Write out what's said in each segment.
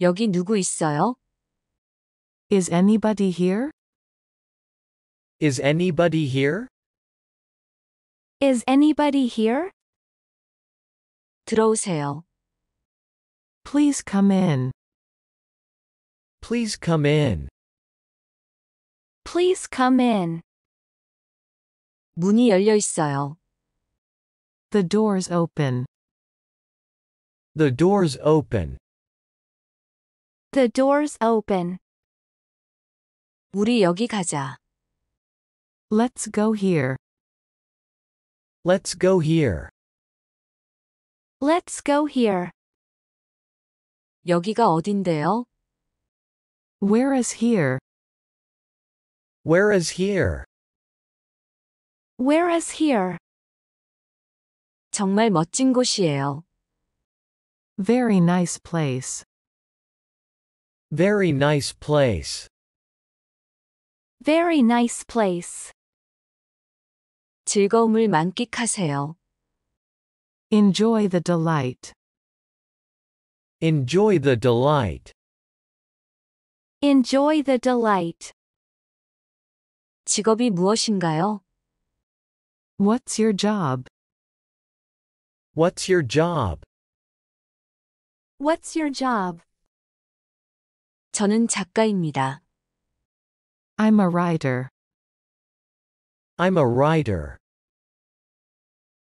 여기 누구 있어요? Is anybody here? Is anybody here? Is anybody here? 들어오세요. Please come in. Please come in. Please come in. 문이 열려 있어요. The door's open. The door's open. The door's open. 우리 여기 가자. Let's go here. Let's go here. Let's go here. 여기가 어딘데요? Where is here? Where is here? Where is here? 정말 멋진 곳이에요. Very nice place. Very nice place. Very nice place. 즐거움을 만끽하세요. Enjoy the delight. Enjoy the delight. Enjoy the delight. 직업이 무엇인가요? What's your job? What's your job? What's your job? 저는 작가입니다. I'm a writer. I'm a writer.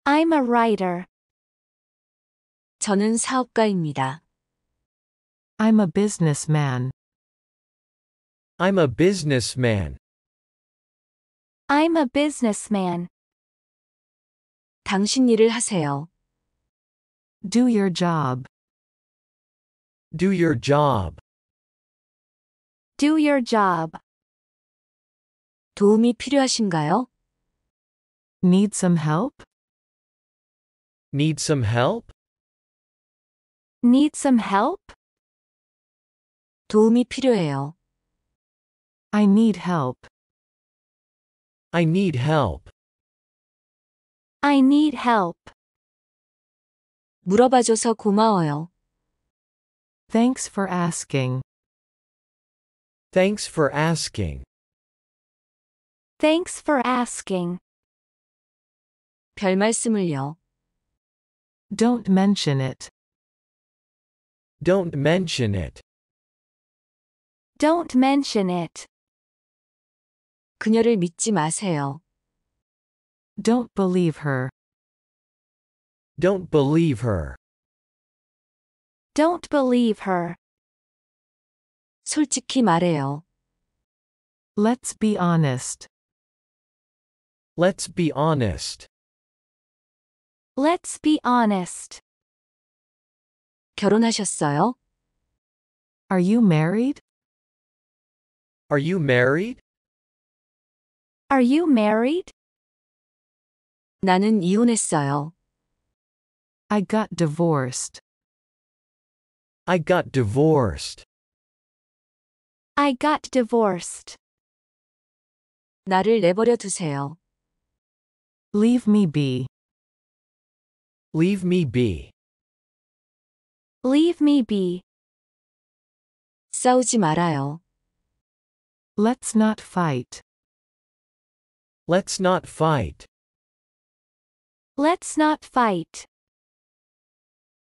I'm a writer. 저는 사업가입니다. I'm a businessman. I'm a businessman. I'm a businessman. 당신 일을 하세요. Do your job. Do your job. Do your job. 도움이 필요하신가요? Need some help? Need some help? Need some help? 도움이 필요해요. I need help. I need help. I need help. 물어봐줘서 고마워요. Thanks for asking. Thanks for asking. Thanks for asking. 별 말씀을요. Don't mention it. Don't mention it. Don't mention it. 그녀를 믿지 마세요. Don't believe her. Don't believe her. Don't believe her. 솔직히 말해요. Let's be honest. Let's be honest. Let's be honest. 결혼하셨어요? Are you married? Are you married? Are you married? 나는 이혼했어요. I got divorced. I got divorced. I got divorced. 나를 내버려 두세요. Leave me be. Leave me be. Leave me be. 싸우지 말아요. Let's not fight. Let's not fight. Let's not fight.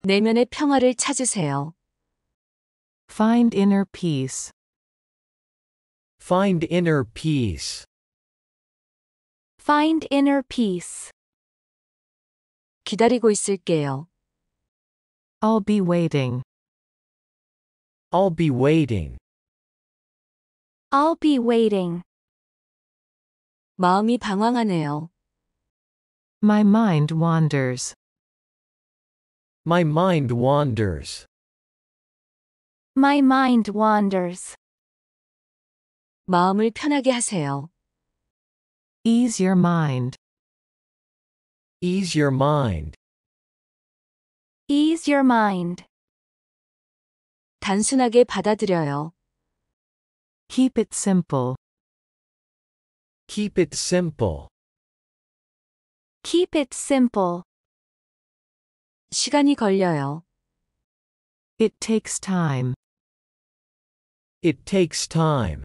내면의 평화를 찾으세요. Find inner peace. Find inner peace. Find inner peace. 기다리고 있을게요. I'll be waiting. I'll be waiting. I'll be waiting. 마음이 방황하네요. My mind wanders. My mind wanders. My mind wanders. 마음을 편하게 하세요. Ease your mind. Ease your mind. Ease your mind. 단순하게 받아들여요. Keep it simple. Keep it simple. Keep it simple. 시간이 걸려요. It takes time. It takes time.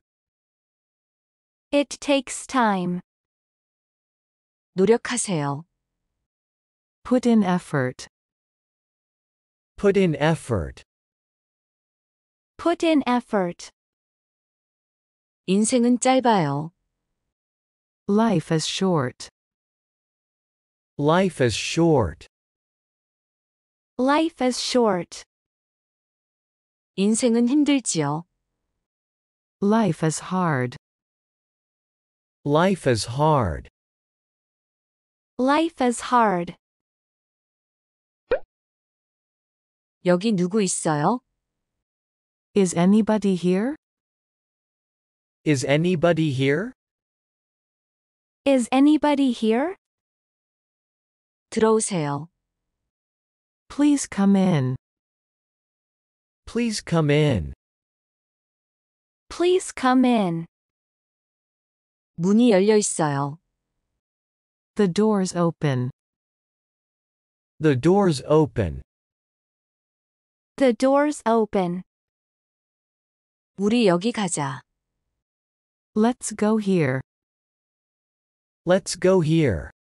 It takes time. 노력하세요. Put in effort. Put in effort. Put in effort. 인생은 짧아요. Life is short. Life is short. Life is short. 인생은 힘들지요. Life is hard. Life is hard. Life is hard. 여기 누구 있어요? Is anybody here? Is anybody here? Is anybody here? 들어오세요. Please come in. Please come in. Please come in. 문이 열려 있어요. The door's open. The door's open. The door's open. 우리 여기 가자. Let's go here. Let's go here.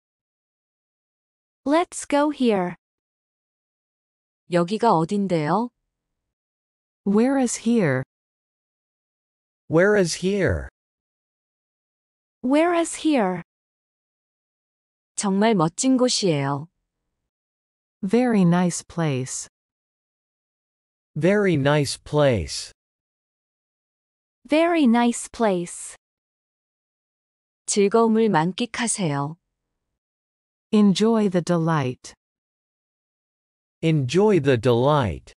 Let's go here. 여기가 어딘데요? Where is here? Where is here? Where is here? 정말 멋진 곳이에요. Very nice place. Very nice place. Very nice place. 즐거움을 만끽하세요. Enjoy the delight. Enjoy the delight.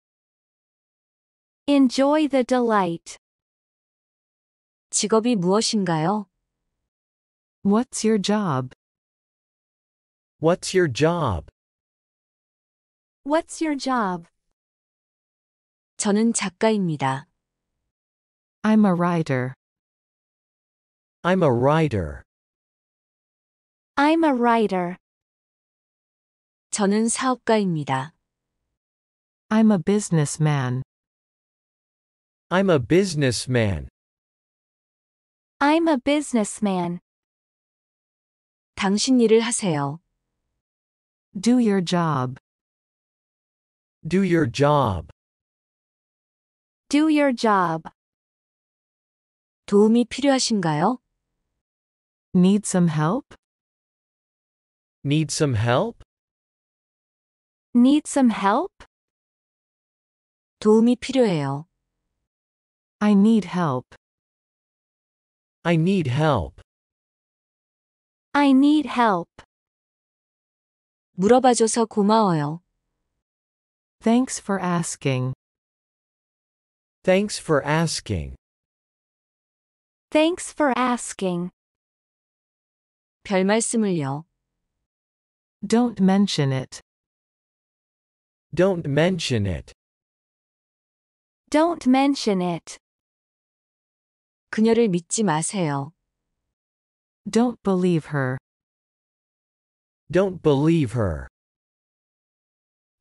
Enjoy the delight. 직업이 무엇인가요? What's your job? What's your job? What's your job? 저는 작가입니다. I'm a writer. I'm a writer. I'm a writer. 저는 사업가입니다. I'm a businessman. I'm a businessman. I'm a businessman. 당신 일을 하세요. Do your job. Do your job. Do your job. 도움이 필요하신가요? Need some help? Need some help? Need some help? 도움이 필요해요. I need help. I need help. I need help. 물어봐줘서 고마워요. Thanks for asking. Thanks for asking. Thanks for asking. 별 말씀을요. Don't mention it. Don't mention it. Don't mention it. 그녀를 믿지 마세요. Don't believe her. Don't believe her.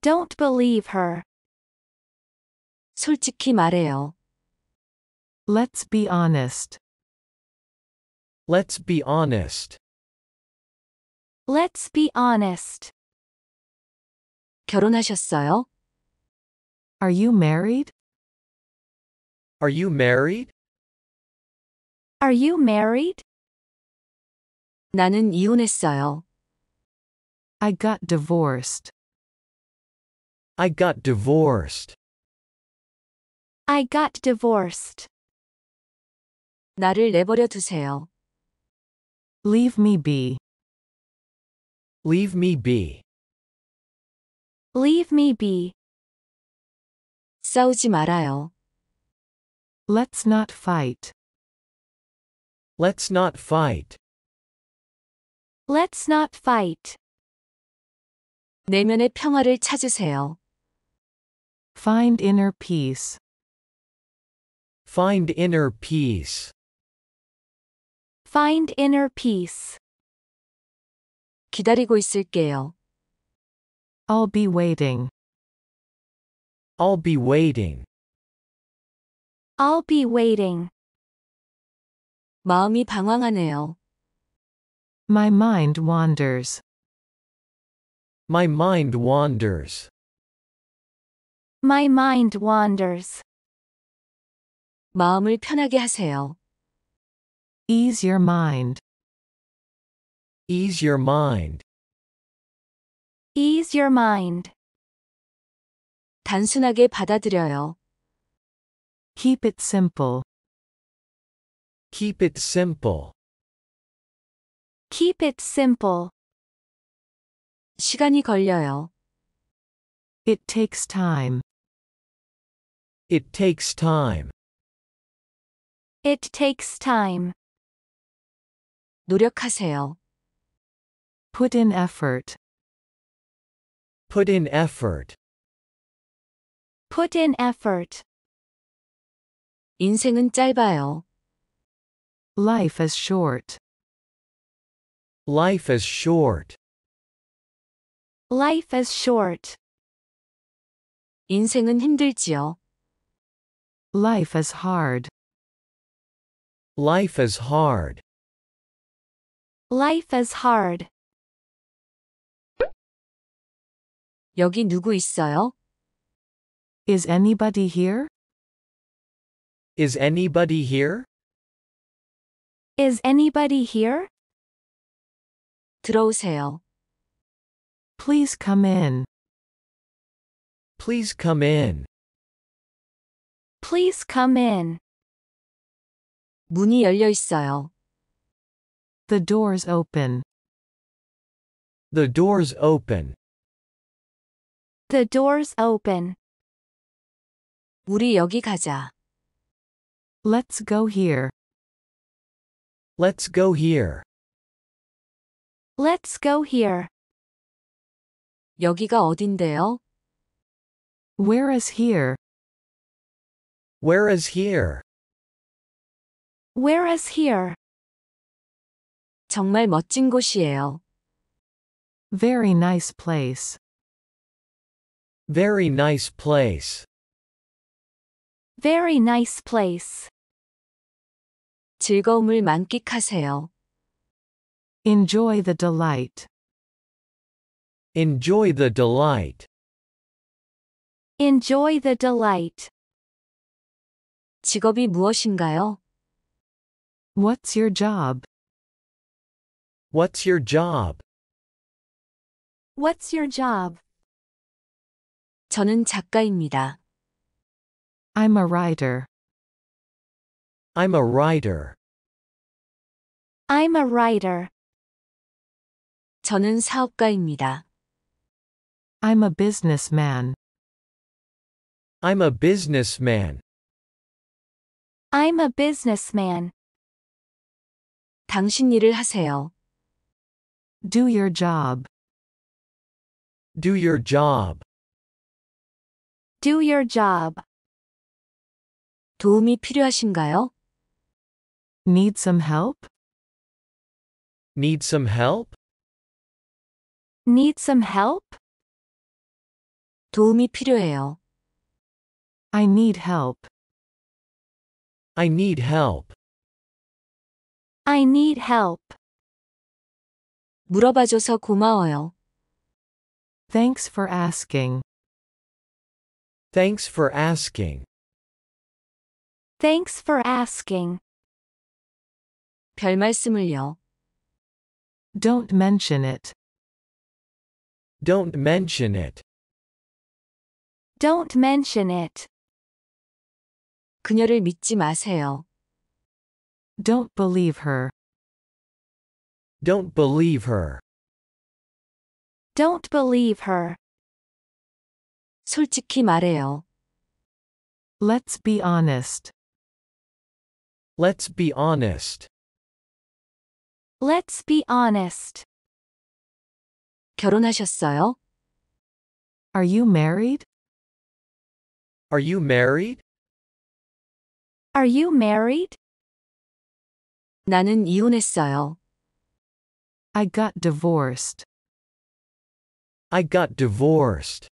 Don't believe her. 솔직히 말해요. Let's be honest. Let's be honest. Let's be honest. 결혼하셨어요? Are you married? Are you married? Are you married? 나는 이혼했어요. I got divorced. I got divorced. I got divorced. 나를 내버려 두세요. Leave me be. Leave me be. Leave me be. 싸우지 말아요. Let's not fight. Let's not fight. Let's not fight. 내면의 평화를 찾으세요. Find inner peace. Find inner peace. Find inner peace. 기다리고 있을게요. I'll be waiting. I'll be waiting. I'll be waiting. 마음이 방황하네요. My mind wanders. My mind wanders. My mind wanders. 마음을 편하게 하세요. Ease your mind. Ease your mind. Ease your mind. 단순하게 받아들여요. Keep it simple. Keep it simple. Keep it simple. 시간이 걸려요. It takes time. It takes time. It takes time. 노력하세요. Put in effort. Put in effort. Put in effort. 인생은 짧아요. Life is short. Life is short. Life is short. 인생은 힘들지요. Life is hard. Life is hard. Life is hard. 여기 누구 있어요? Is anybody here? Is anybody here? Is anybody here? 들어오세요. Please come in. Please come in. Please come in. 문이 열려 있어요. The door's open. The door's open. The door's open. 우리 여기 가자. Let's go here. Let's go here. Let's go here. 여기가 어딘데요? Where is here? Where is here? Where is here? 정말 멋진 곳이에요. Very nice place. Very nice place. Very nice place. 즐거움을 만끽하세요. Enjoy the delight. Enjoy the delight. Enjoy the delight. 직업이 무엇인가요? What's your job? What's your job? What's your job? 저는 작가입니다. I'm a writer. I'm a writer. I'm a writer. 저는 사업가입니다. I'm a businessman. I'm a businessman. I'm a businessman. 당신 일을 하세요. Do your job. Do your job. Do your job. 도움이 필요하신가요? Need some help? Need some help? Need some help? 도움이 필요해요. I need help. I need help. I need help. 물어봐줘서 고마워요. Thanks for asking. Thanks for asking. Thanks for asking. 별 말씀을요. Don't mention it. Don't mention it. Don't mention it. 그녀를 믿지 마세요. Don't believe her. Don't believe her. Don't believe her. 솔직히 말해요. Let's be honest. Let's be honest. Let's be honest. 결혼하셨어요? Are you married? Are you married? Are you married? 나는 이혼했어요. I got divorced. I got divorced.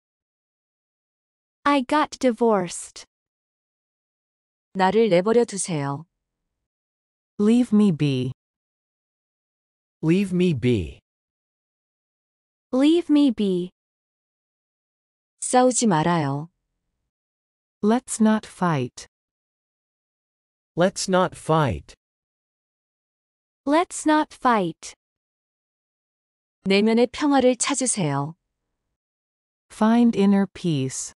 I got divorced. 나를 내버려 두세요. Leave me be. Leave me be. Leave me be. 싸우지 말아요. Let's not fight. Let's not fight. Let's not fight. 내면의 평화를 찾으세요. Find inner peace.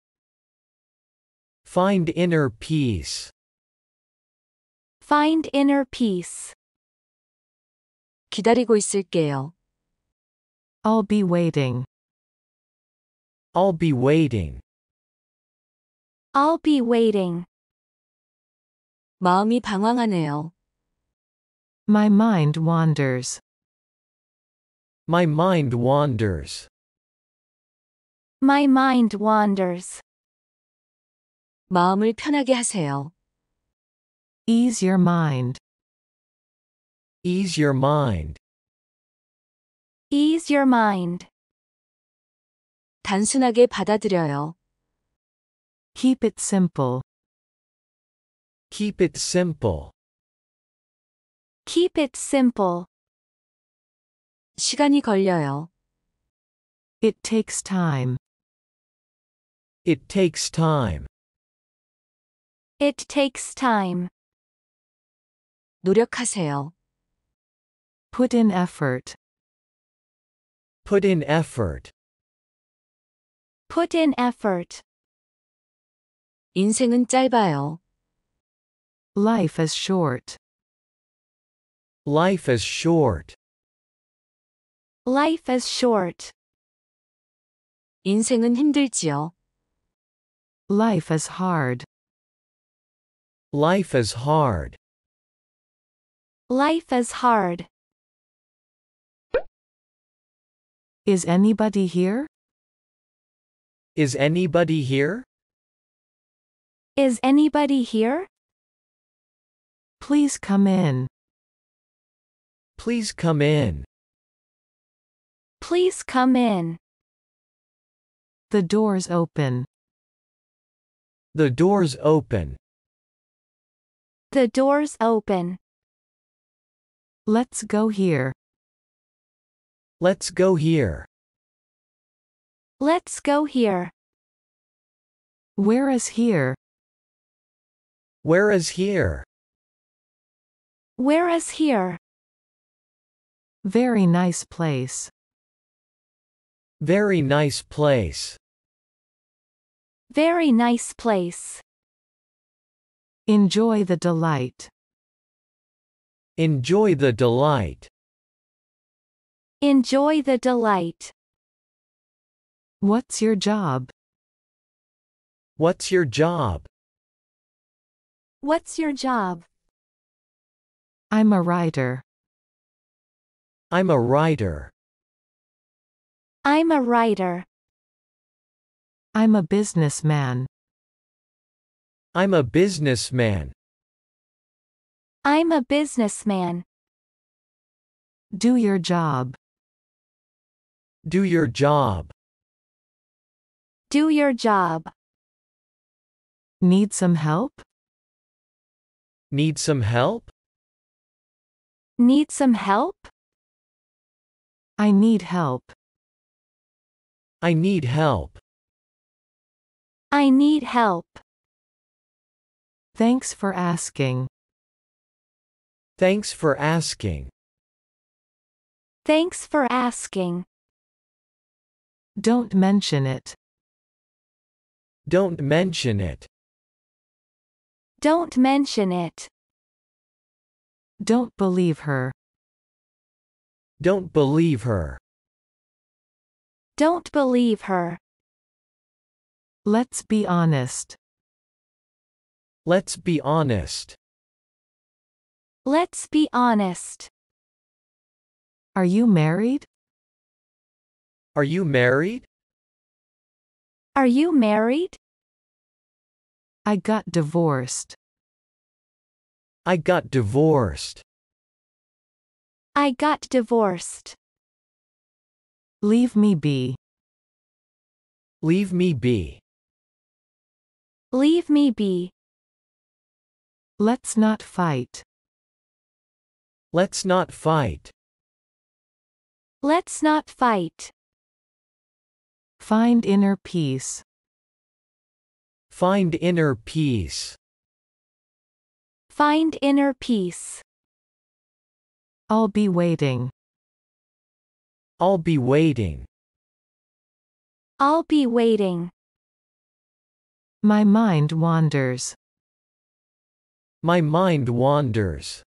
Find inner peace. Find inner peace. 기다리고 있을게요. I'll be waiting. I'll be waiting. I'll be waiting. 마음이 방황하네요. My mind wanders. My mind wanders. My mind wanders. 마음을 편하게 하세요. Ease your mind. Ease your mind. Ease your mind. 단순하게 받아들여요. Keep it simple. Keep it simple. Keep it simple. 시간이 걸려요. It takes time. It takes time. It takes time. 노력하세요. Put in effort. Put in effort. Put in effort. 인생은 짧아요. Life is short. Life is short. Life is short. 인생은 힘들지요. Life is hard. Life is hard. Life is hard. Is anybody here? Is anybody here? Is anybody here? Please come in. Please come in. Please come in. The door's open. The door's open. The door's open. Let's go here. Let's go here. Let's go here. Where is here? Where is here? Where is here? Very nice place. Very nice place. Very nice place. Enjoy the delight. Enjoy the delight. Enjoy the delight. What's your job? What's your job? What's your job? I'm a writer. I'm a writer. I'm a writer. I'm a businessman. I'm a businessman. I'm a businessman. Do your job. Do your job. Do your job. Need some help? Need some help? Need some help? I need help. I need help. I need help. Thanks for asking. Thanks for asking. Thanks for asking. Don't mention it. Don't mention it. Don't mention it. Don't believe her. Don't believe her. Don't believe her. Let's be honest. Let's be honest. Let's be honest. Are you married? Are you married? Are you married? I got divorced. I got divorced. I got divorced. Leave me be. Leave me be. Leave me be. Let's not fight. Let's not fight. Let's not fight. Find inner peace. Find inner peace. Find inner peace. I'll be waiting. I'll be waiting. I'll be waiting. My mind wanders. My mind wanders.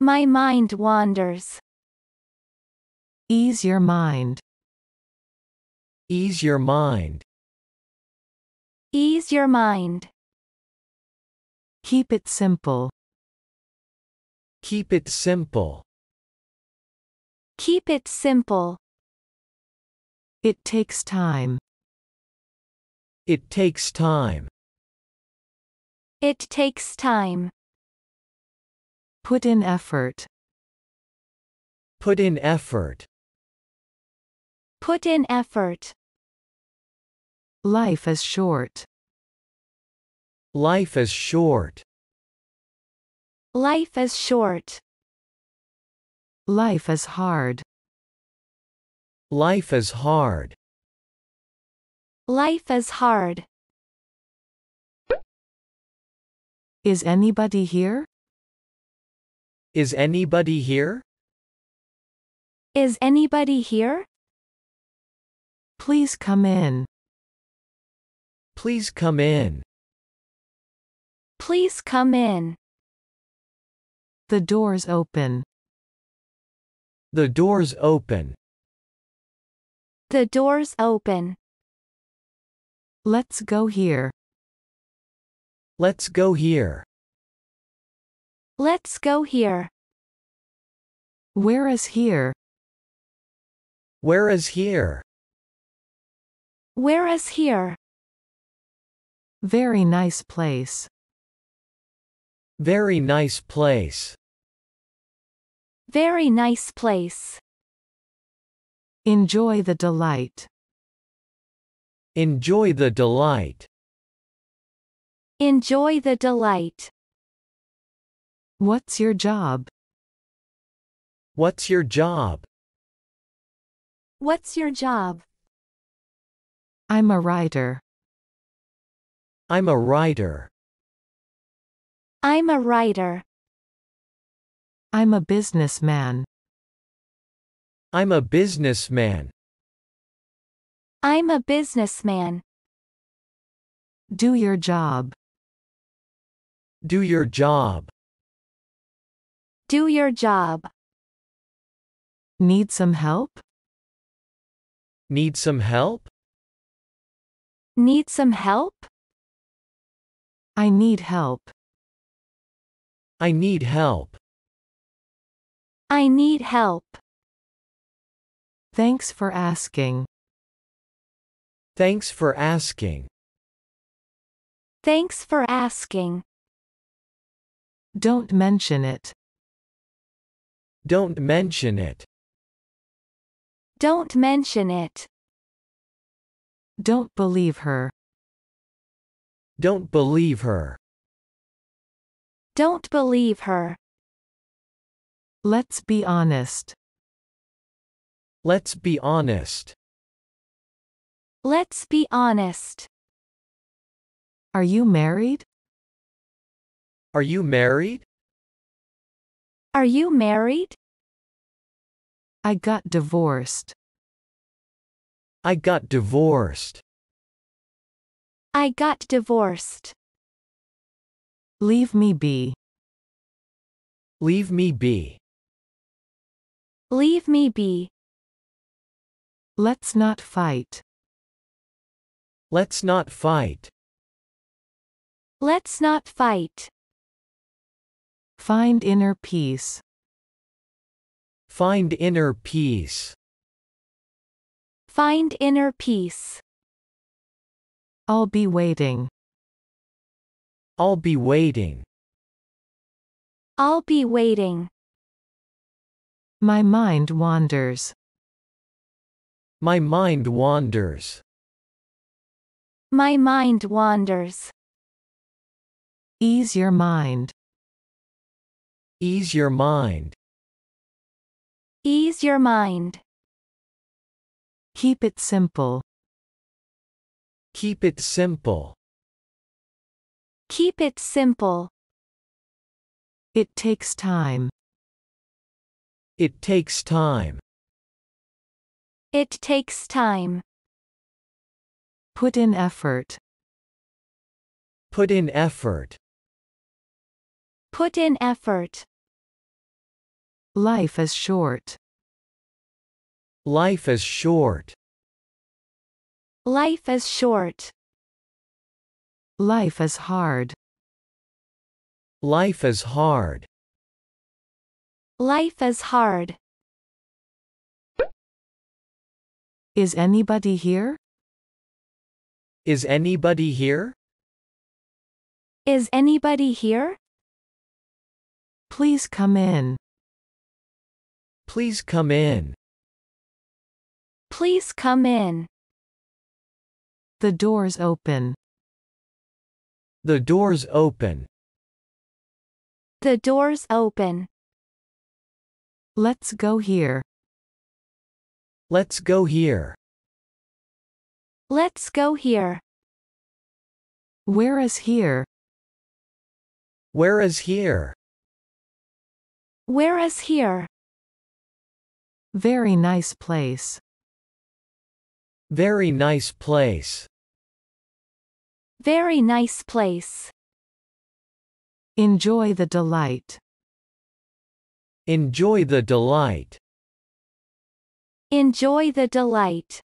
My mind wanders. Ease your mind. Ease your mind. Ease your mind. Keep it simple. Keep it simple. Keep it simple. It takes time. It takes time. It takes time. Put in effort. Put in effort. Put in effort. Life is short. Life is short. Life is short. Life is hard. Life is hard. Life is hard. Is anybody here? Is anybody here? Is anybody here? Please come in. Please come in. Please come in. The door's open. The door's open. The door's open. Let's go here. Let's go here. Let's go here. Where is here? Where is here? Where is here? Very nice place. Very nice place. Very nice place. Enjoy the delight. Enjoy the delight. Enjoy the delight. What's your job? What's your job? What's your job? I'm a writer. I'm a writer. I'm a writer. I'm a businessman. I'm a businessman. I'm a businessman. Do your job. Do your job. Do your job. Need some help? Need some help? Need some help? I need help. I need help. I need help. Thanks for asking. Thanks for asking. Thanks for asking. Don't mention it. Don't mention it. Don't mention it. Don't believe her. Don't believe her. Don't believe her. Let's be honest. Let's be honest. Let's be honest. Are you married? Are you married? Are you married? I got divorced. I got divorced. I got divorced. Leave me be. Leave me be. Leave me be. Let's not fight. Let's not fight. Let's not fight. Find inner peace. Find inner peace. Find inner peace. I'll be waiting. I'll be waiting. I'll be waiting. My mind wanders. My mind wanders. My mind wanders. Ease your mind. Ease your mind. Ease your mind. Keep it simple. Keep it simple. Keep it simple. It takes time. It takes time. It takes time. Put in effort. Put in effort. Put in effort. Life is short. Life is short. Life is short. Life is hard. Life is hard. Life is hard. Is anybody here? Is anybody here? Is anybody here? Please come in. Please come in. Please come in. The door's open. The door's open. The door's open. Let's go here. Let's go here. Let's go here. Where is here? Where is here? Where is here? Very nice place. Very nice place. Very nice place. Enjoy the delight. Enjoy the delight. Enjoy the delight.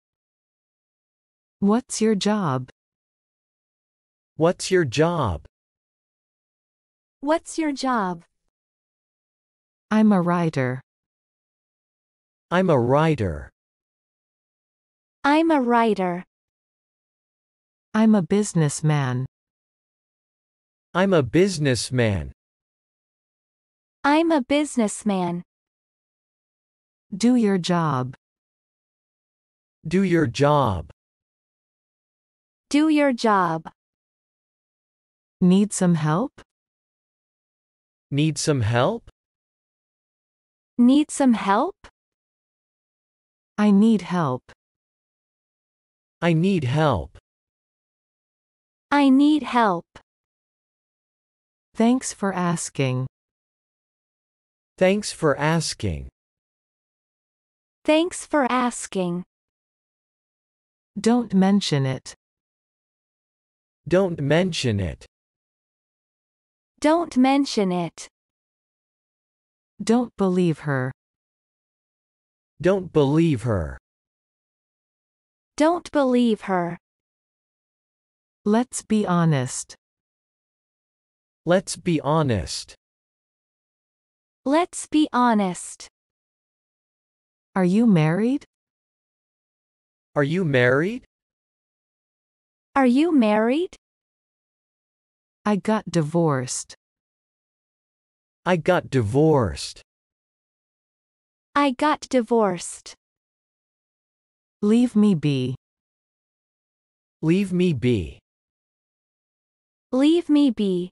What's your job? What's your job? What's your job? I'm a writer. I'm a writer. I'm a writer. I'm a businessman. I'm a businessman. I'm a businessman. Do your job. Do your job. Do your job. Need some help? Need some help? Need some help? I need help. I need help. I need help. Thanks for asking. Thanks for asking. Thanks for asking. Don't mention it. Don't mention it. Don't mention it. Don't believe her. Don't believe her. Don't believe her. Let's be honest. Let's be honest. Let's be honest. Are you married? Are you married? Are you married? I got divorced. I got divorced. I got divorced. Leave me be. Leave me be. Leave me be.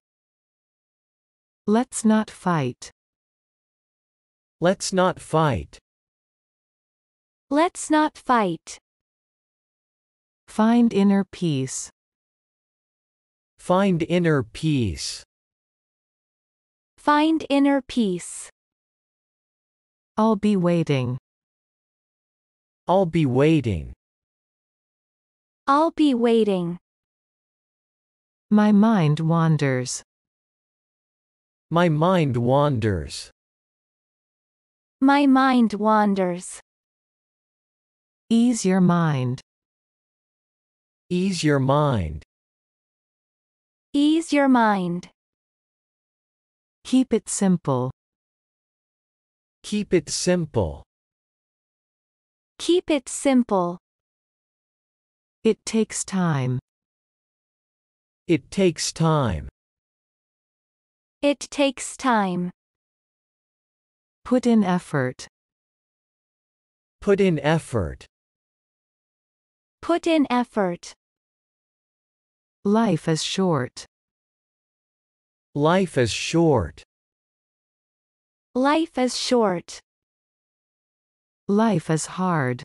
Let's not fight. Let's not fight. Let's not fight. Find inner peace. Find inner peace. Find inner peace. I'll be waiting. I'll be waiting. I'll be waiting. My mind wanders. My mind wanders. My mind wanders. Ease your mind. Ease your mind. Ease your mind. Keep it simple. Keep it simple. Keep it simple. It takes time. It takes time. It takes time. Put in effort. Put in effort. Put in effort. Life is short. Life is short. Life is short. Life is hard.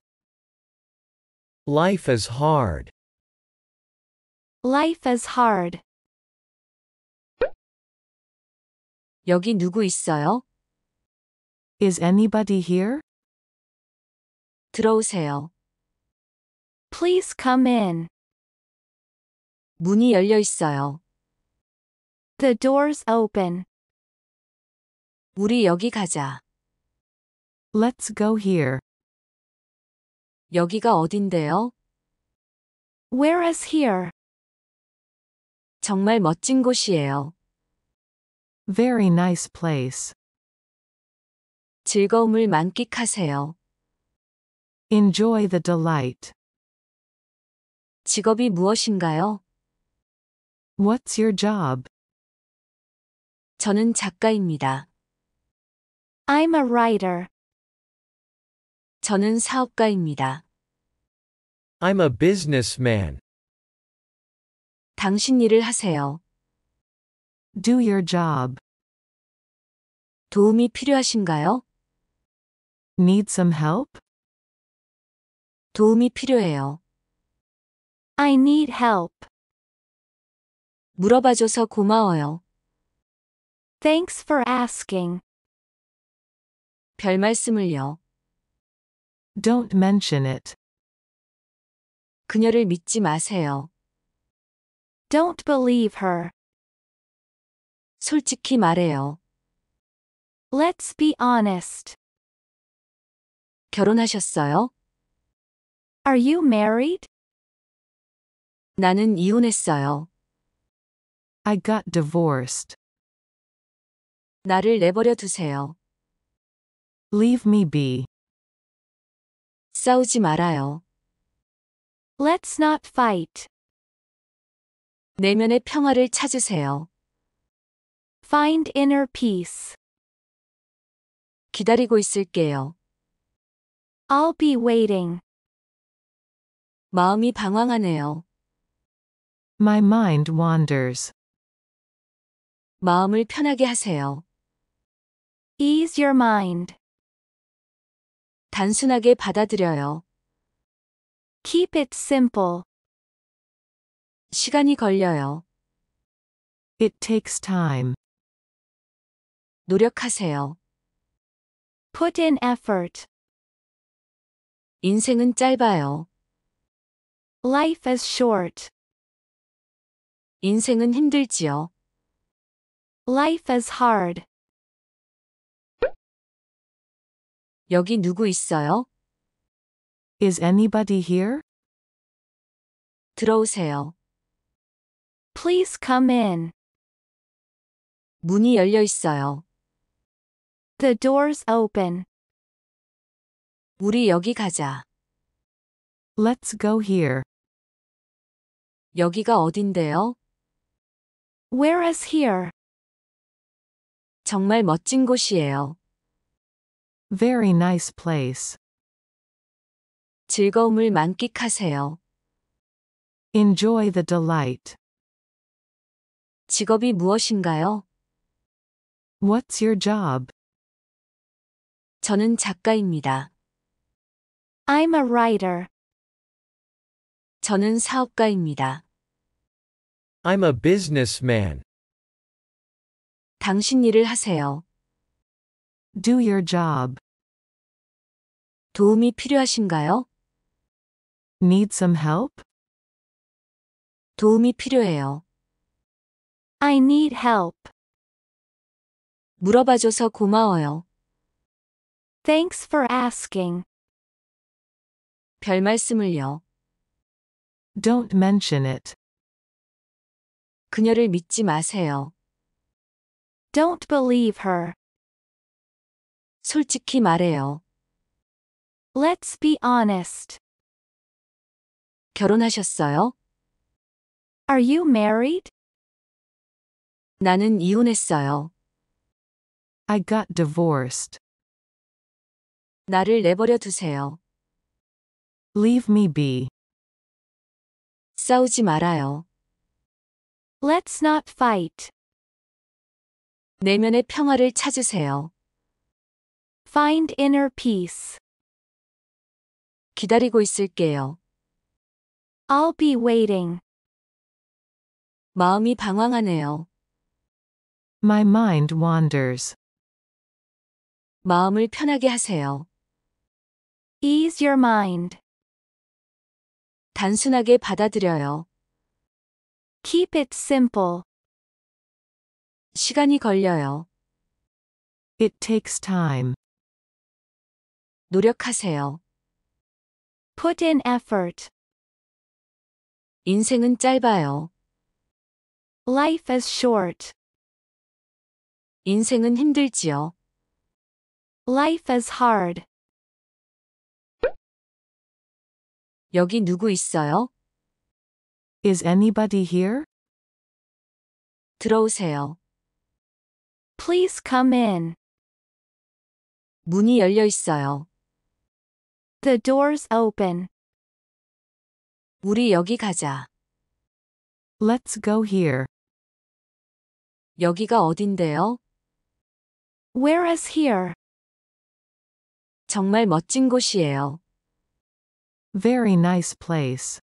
Life is hard. Life is hard. 여기 누구 있어요? Is anybody here? 들어오세요. Please come in. 문이 열려 있어요. The door's open. 우리 여기 가자. Let's go here. 여기가 어딘데요? Where is here? 정말 멋진 곳이에요. Very nice place. 즐거움을 만끽하세요. Enjoy the delight. 직업이 무엇인가요? What's your job? 저는 작가입니다. I'm a writer. 저는 사업가입니다. I'm a businessman. 당신 일을 하세요. Do your job. 도움이 필요하신가요? Need some help? 도움이 필요해요. I need help. 물어봐줘서 고마워요. Thanks for asking. 별 말씀을요. Don't mention it. 그녀를 믿지 마세요. Don't believe her. 솔직히 말해요. Let's be honest. 결혼하셨어요? Are you married? 나는 이혼했어요. I got divorced. 나를 내버려 두세요. Leave me be. 싸우지 말아요. Let's not fight. 내면의 평화를 찾으세요. Find inner peace. 기다리고 있을게요. I'll be waiting. 마음이 방황하네요. My mind wanders. 마음을 편하게 하세요. Ease your mind. 단순하게 받아들여요. Keep it simple. 시간이 걸려요. It takes time. 노력하세요. Put in effort. 인생은 짧아요. Life is short. 인생은 힘들지요. Life is hard. 여기 누구 있어요? Is anybody here? 들어오세요. Please come in. 문이 열려 있어요. The door's open. 우리 여기 가자. Let's go here. 여기가 어딘데요? Where is here? 정말 멋진 곳이에요. Very nice place. 즐거움을 만끽하세요. Enjoy the delight. 직업이 무엇인가요? What's your job? 저는 작가입니다. I'm a writer. 저는 사업가입니다. I'm a businessman. 당신 일을 하세요. Do your job. 도움이 필요하신가요? Need some help? 도움이 필요해요. I need help. 물어봐줘서 고마워요. Thanks for asking. 별 말씀을요. Don't mention it. 그녀를 믿지 마세요. Don't believe her. 솔직히 말해요. Let's be honest. 결혼하셨어요? Are you married? 나는 이혼했어요. I got divorced. 나를 내버려 두세요. Leave me be. 싸우지 말아요. Let's not fight. 내면의 평화를 찾으세요. Find inner peace. 기다리고 있을게요. I'll be waiting. 마음이 방황하네요. My mind wanders. 마음을 편하게 하세요. Ease your mind. 단순하게 받아들여요. Keep it simple. 시간이 걸려요. It takes time. 노력하세요. Put in effort. 인생은 짧아요. Life is short. 인생은 힘들지요. Life is hard. 여기 누구 있어요? Is anybody here? 들어오세요. Please come in. 문이 열려 있어요. The door's open. 우리 여기 가자. Let's go here. 여기가 어딘데요? Where is here? 정말 멋진 곳이에요. Very nice place.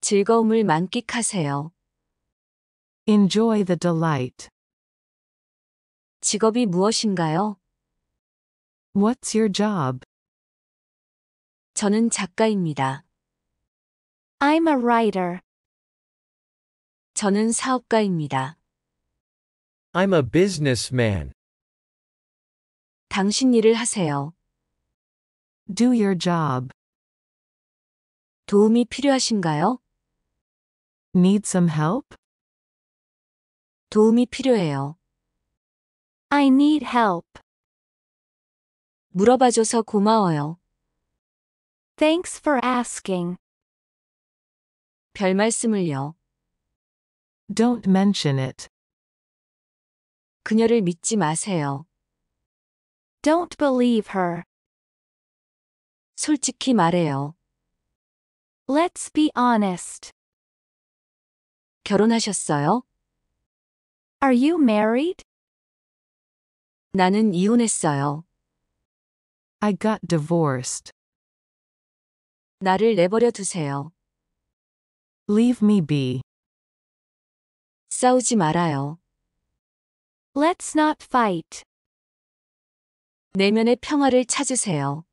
즐거움을 만끽하세요. Enjoy the delight. 직업이 무엇인가요? What's your job? 저는 작가입니다. I'm a writer. 저는 사업가입니다. I'm a businessman. 당신 일을 하세요. Do your job. 도움이 필요하신가요? Need some help? 도움이 필요해요. I need help. 물어봐줘서 고마워요. Thanks for asking. 별 말씀을요. Don't mention it. 그녀를 믿지 마세요. Don't believe her. 솔직히 말해요. Let's be honest. 결혼하셨어요? Are you married? 나는 이혼했어요. I got divorced. 나를 내버려 두세요. Leave me be. 싸우지 말아요. Let's not fight. 내면의 평화를 찾으세요.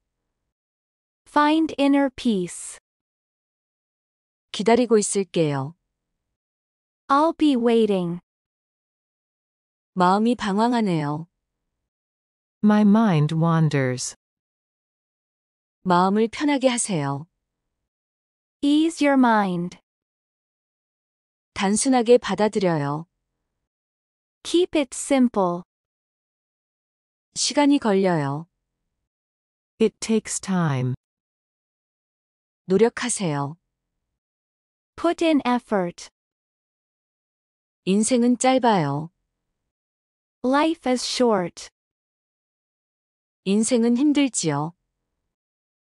Find inner peace. 기다리고 있을게요. I'll be waiting. 마음이 방황하네요. My mind wanders. 마음을 편하게 하세요. Ease your mind. 단순하게 받아들여요. Keep it simple. 시간이 걸려요. It takes time. 노력하세요. Put in effort. 인생은 짧아요. Life is short. 인생은 힘들지요.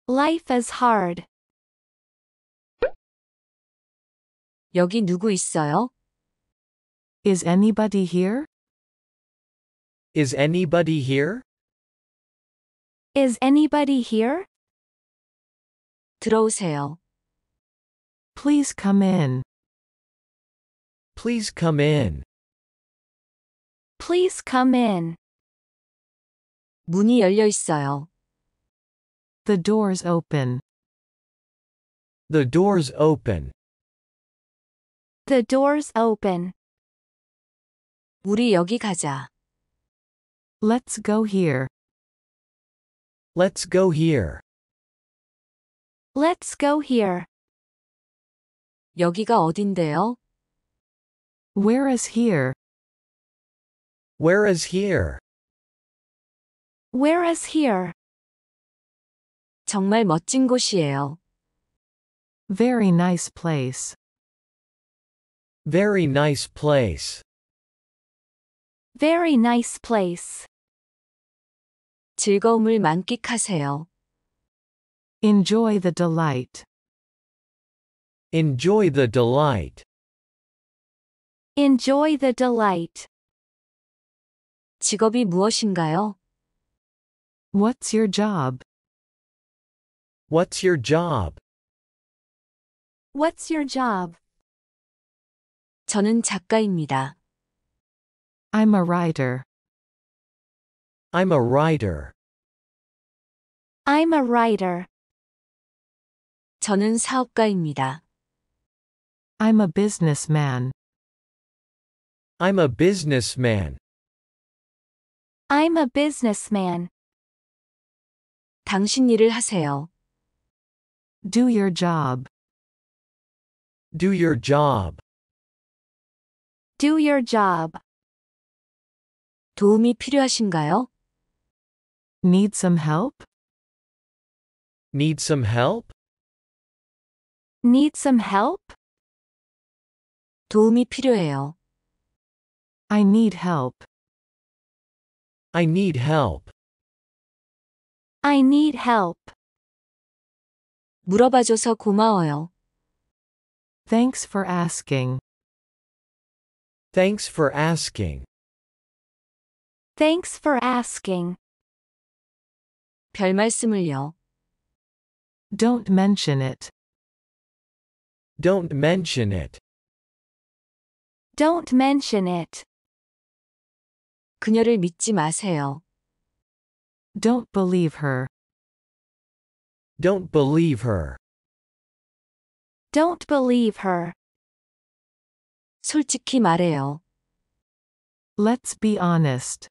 Life is hard. 여기 누구 있어요? Is anybody here? Is anybody here? Is anybody here? 들어오세요. Please come in. Please come in. Please come in. 문이 열려 있어요. The door's open. The door's open. The door's open. 우리 여기 가자. Let's go here. Let's go here. Let's go here. 여기가 어딘데요? Where is here? Where is here? Where is here? 정말 멋진 곳이에요. Very nice place. Very nice place. Very nice place. 즐거움을 만끽하세요. Enjoy the delight. Enjoy the delight. Enjoy the delight. 직업이 무엇인가요? What's your job? What's your job? What's your job? 저는 작가입니다. I'm a writer. I'm a writer. I'm a writer. 저는 사업가입니다. I'm a businessman. I'm a businessman. I'm a businessman. 당신 일을 하세요. Do your job. Do your job. Do your job. 도움이 필요하신가요? Need some help? Need some help? Need some help? 도움이 필요해요. I need help. I need help. I need help. 물어봐줘서 고마워요. Thanks for asking. Thanks for asking. Thanks for asking. 별 말씀을요. Don't mention it. Don't mention it. Don't mention it. 그녀를 믿지 마세요. Don't believe her. Don't believe her. Don't believe her. 솔직히 말해요. Let's be honest.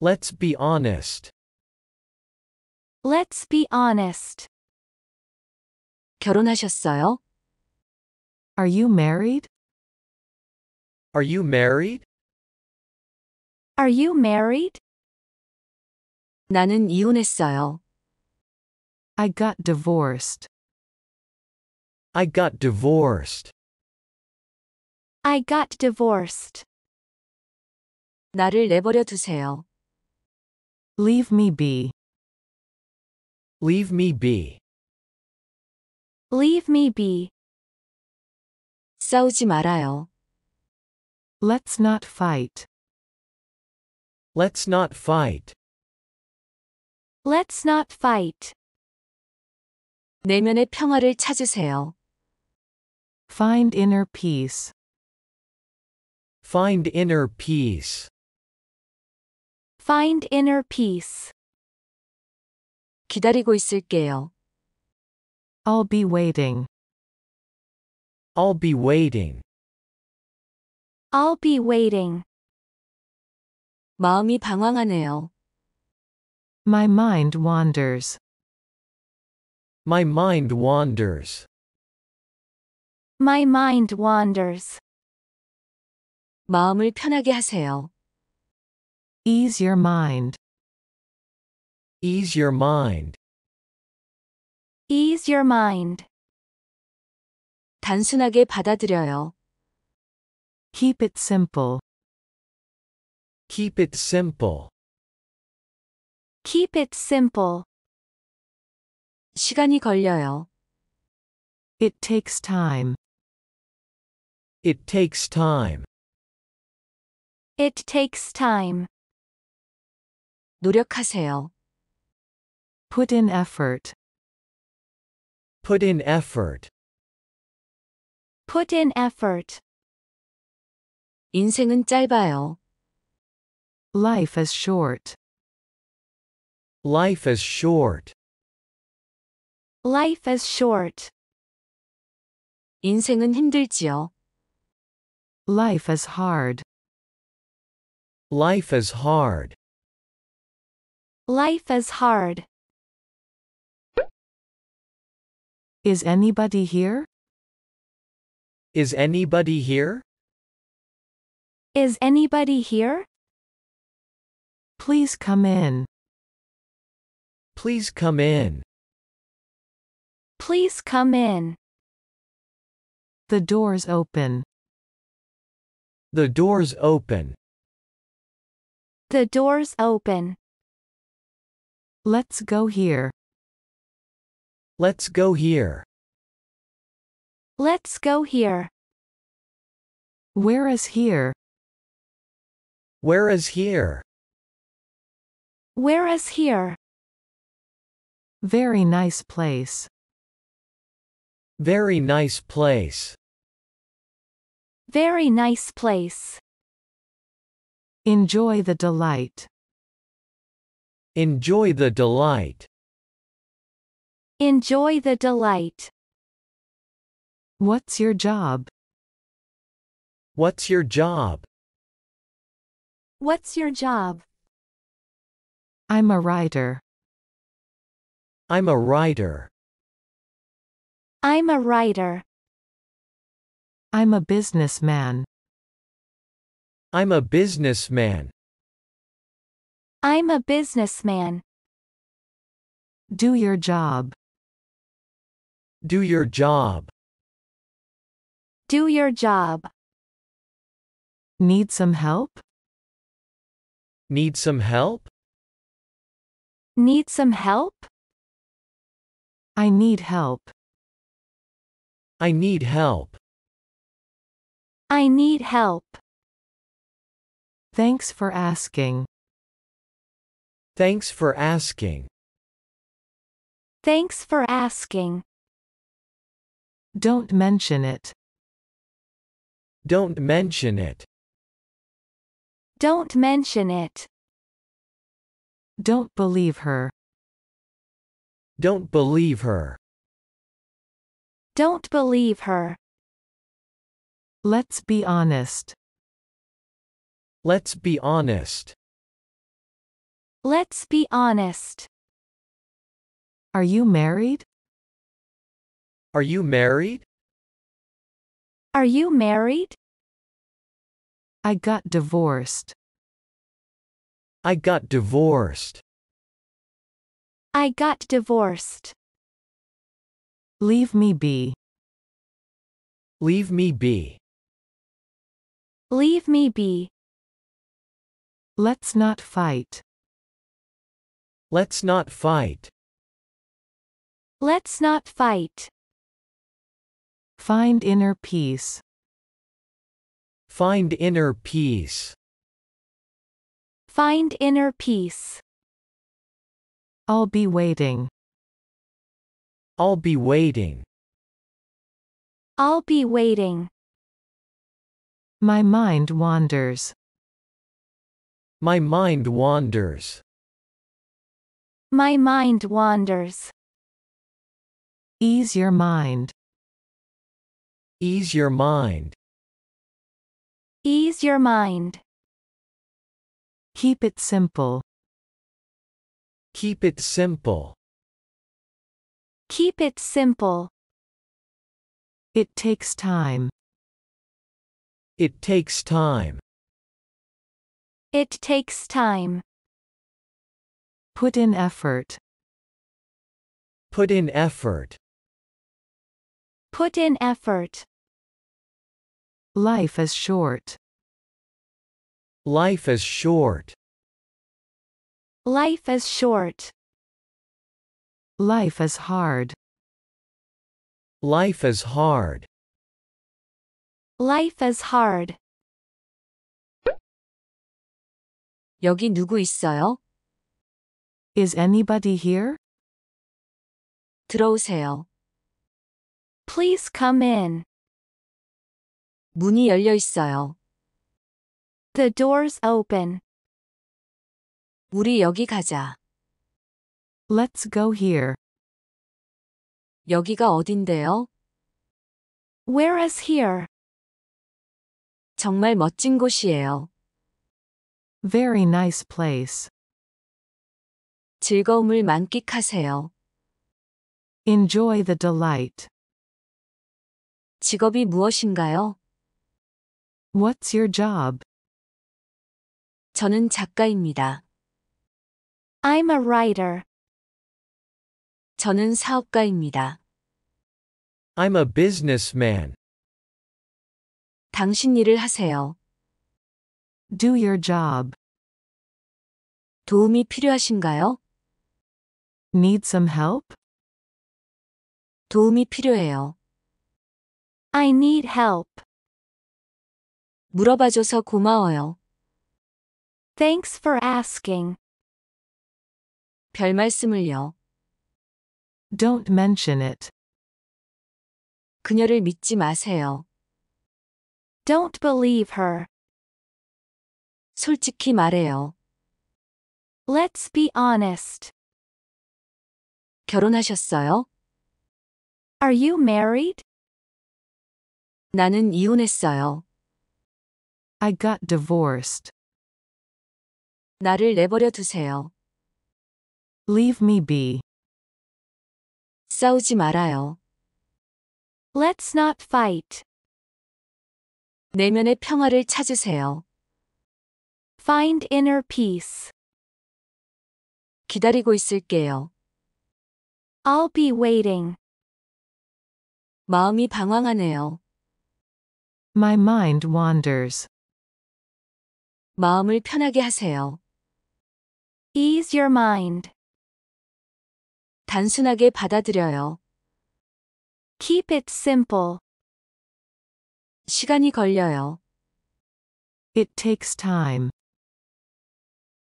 Let's be honest. Let's be honest. 결혼하셨어요? Are you married? Are you married? Are you married? 나는 이혼했어요. I got divorced. I got divorced. I got divorced. 나를 내버려 두세요. Leave me be. Leave me be. Leave me be. 싸우지 말아요. Let's not fight. Let's not fight. Let's not fight. 내면의 평화를 찾으세요. Find inner peace. Find inner peace. Find inner peace. 기다리고 있을게요. I'll be waiting. I'll be waiting. I'll be waiting. 마음이 방황하네요. My mind wanders. My mind wanders. My mind wanders. 마음을 편하게 하세요. Ease your mind. Ease your mind. Ease your mind. 단순하게 받아들여요. Keep it simple. Keep it simple. Keep it simple. 시간이 걸려요. It takes time. It takes time. It takes time. 노력하세요. Put in effort. Put in effort. Put in effort. 인생은 짧아요. Life is short. Life is short. Life is short. 인생은 힘들지요. Life is hard. Life is hard. Life is hard. Is anybody here? Is anybody here? Is anybody here? Please come in. Please come in. Please come in. The door's open. The door's open. The door's open. Let's go here. Let's go here. Let's go here. Where is here? Where is here? Where is here? Very nice place. Very nice place. Very nice place. Enjoy the delight. Enjoy the delight. Enjoy the delight. What's your job? What's your job? What's your job? I'm a writer. I'm a writer. I'm a writer. I'm a businessman. I'm a businessman. I'm a businessman. Do your job. Do your job. Do your job. Need some help? Need some help? Need some help? I need help. I need help. I need help. Thanks for asking. Thanks for asking. Thanks for asking. Don't mention it. Don't mention it. Don't mention it. Don't believe her. Don't believe her. Don't believe her. Let's be honest. Let's be honest. Let's be honest. Are you married? Are you married? Are you married? I got divorced. I got divorced. I got divorced. Leave me be. Leave me be. Leave me be. Let's not fight. Let's not fight. Let's not fight. Find inner peace. Find inner peace. Find inner peace. I'll be waiting. I'll be waiting. I'll be waiting. My mind wanders. My mind wanders. My mind wanders. Ease your mind. Ease your mind. Ease your mind. Keep it simple. Keep it simple. Keep it simple. It takes time. It takes time. It takes time. Put in effort. Put in effort. Put in effort. Life is short. Life is short. Life is short. Life is hard. Life is hard. Life is hard. 여기 누구 있어요? Is anybody here? 들어오세요. Please come in. 문이 열려 있어요. The door's open. 우리 여기 가자. Let's go here. 여기가 어딘데요? Where is here? 정말 멋진 곳이에요. Very nice place. 즐거움을 만끽하세요. Enjoy the delight. 직업이 무엇인가요? What's your job? 저는 작가입니다. I'm a writer. 저는 사업가입니다. I'm a businessman. 당신 일을 하세요. Do your job. 도움이 필요하신가요? Need some help? 도움이 필요해요. I need help. 물어봐줘서 고마워요. Thanks for asking. 별 말씀을요. Don't mention it. 그녀를 믿지 마세요. Don't believe her. 솔직히 말해요. Let's be honest. 결혼하셨어요? Are you married? 나는 이혼했어요. I got divorced. 나를 내버려 두세요. Leave me be. 싸우지 말아요. Let's not fight. 내면의 평화를 찾으세요. Find inner peace. 기다리고 있을게요. I'll be waiting. 마음이 방황하네요. My mind wanders. 마음을 편하게 하세요. Ease your mind. 단순하게 받아들여요. Keep it simple. 시간이 걸려요. It takes time.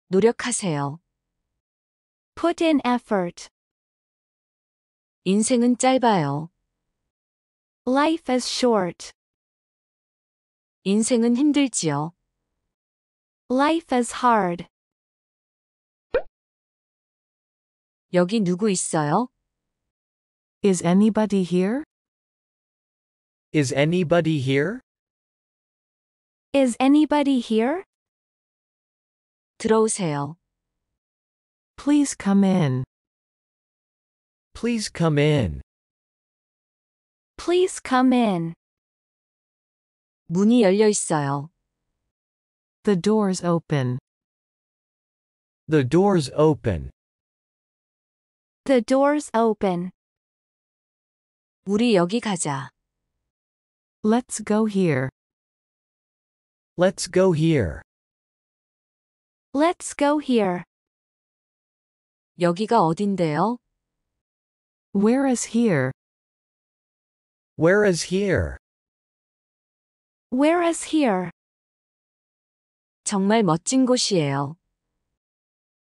노력하세요. Put in effort. 인생은 짧아요. Life is short. 인생은 힘들지요. Life is hard. 여기 누구 있어요? Is anybody here? Is anybody here? Is anybody here? 들어오세요. Please come in. Please come in. Please come in. 문이 열려 있어요. The door's open. The door's open. The door's open. 우리 여기 가자. Let's go here. Let's go here. Let's go here. 여기가 어딘데요? Where is here? Where is here? Where is here? 정말 멋진 곳이에요.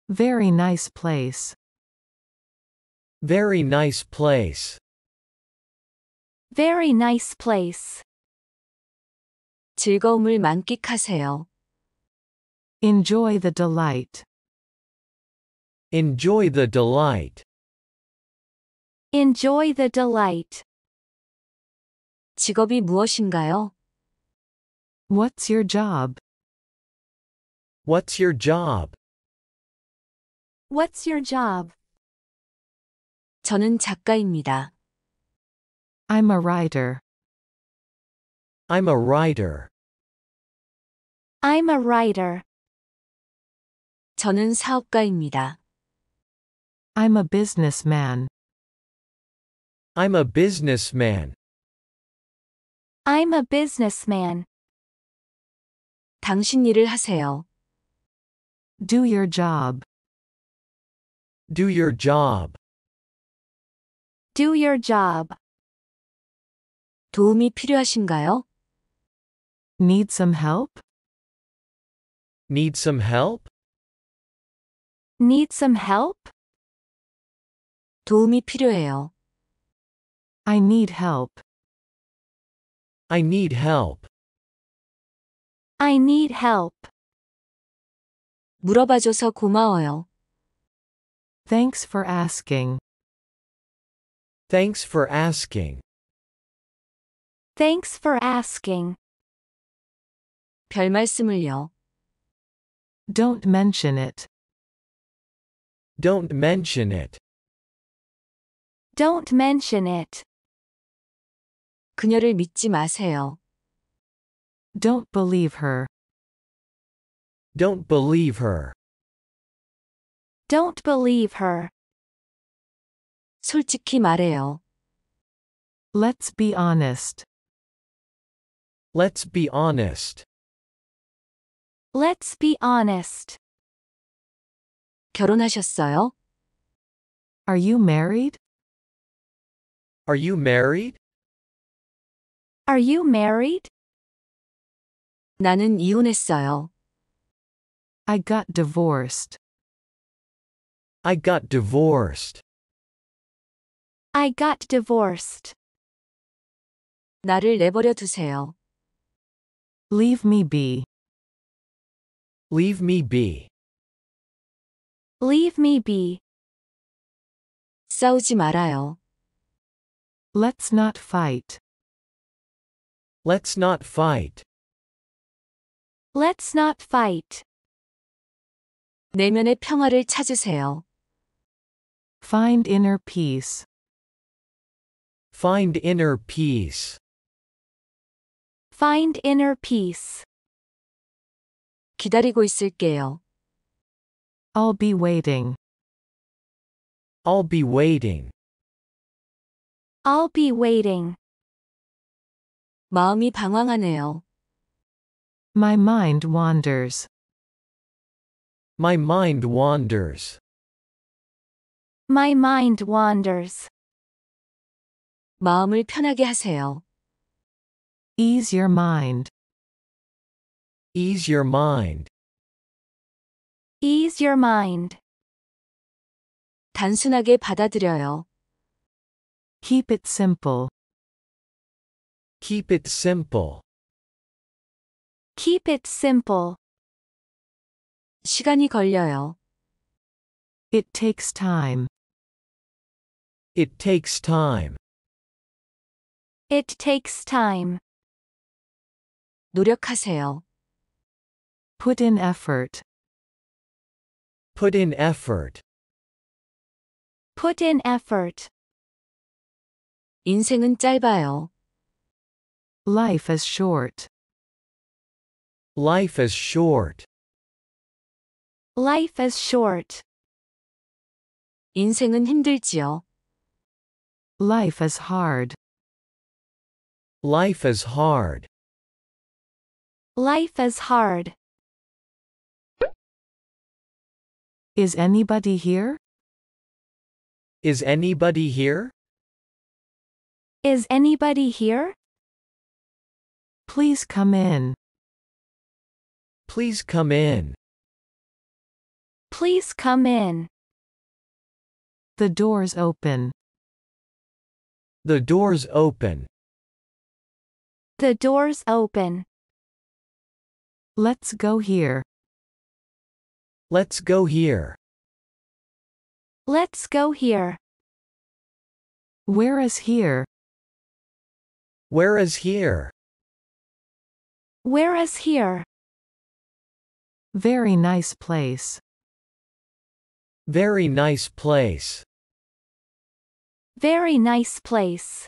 Very nice place. Very nice place. Very nice place. 즐거움을 만끽하세요. Enjoy the delight. Enjoy the delight. Enjoy the delight. 직업이 무엇인가요? What's your job? What's your job? What's your job? 저는 작가입니다. I'm a writer. I'm a writer. I'm a writer. 저는 사업가입니다. I'm a businessman. I'm a businessman. I'm a businessman. 당신 일을 하세요. Do your job. Do your job. Do your job. 도움이 필요하신가요? Need some help? Need some help? Need some help? 도움이 필요해요. I need help. I need help. I need help. 물어봐줘서 고마워요. Thanks for asking. Thanks for asking. Thanks for asking. 별 말씀을요. Don't mention it. Don't mention it. Don't mention it. 그녀를 믿지 마세요. Don't believe her. Don't believe her. Don't believe her. 솔직히 말해요. Let's be honest. Let's be honest. Let's be honest. 결혼하셨어요? Are you married? Are you married? Are you married? 나는 이혼했어요. I got divorced. I got divorced. I got divorced. 나를 내버려 두세요. Leave me be. Leave me be. Leave me be. 싸우지 말아요. Let's not fight. Let's not fight. Let's not fight. 내면의 평화를 찾으세요. Find inner peace. Find inner peace. Find inner peace. 기다리고 있을게요. I'll be waiting. I'll be waiting. I'll be waiting. 마음이 방황하네요. My mind wanders. My mind wanders. My mind wanders. 마음을 편하게 하세요. Ease your mind. Ease your mind. Ease your mind. 단순하게 받아들여요. Keep it simple. Keep it simple. Keep it simple. 시간이 걸려요. It takes time. It takes time. It takes time. 노력하세요. Put in effort. Put in effort. Put in effort. 인생은 짧아요. Life is short. Life is short. Life is short. 인생은 힘들지요. Life is hard. Life is hard. Life is hard. Is anybody here? Is anybody here? Is anybody here? Please come in. Please come in. Please come in. The door's open. The door's open. The door's open. Let's go here. Let's go here. Let's go here. Where is here? Where is here? Where is here? Very nice place. Very nice place. Very nice place.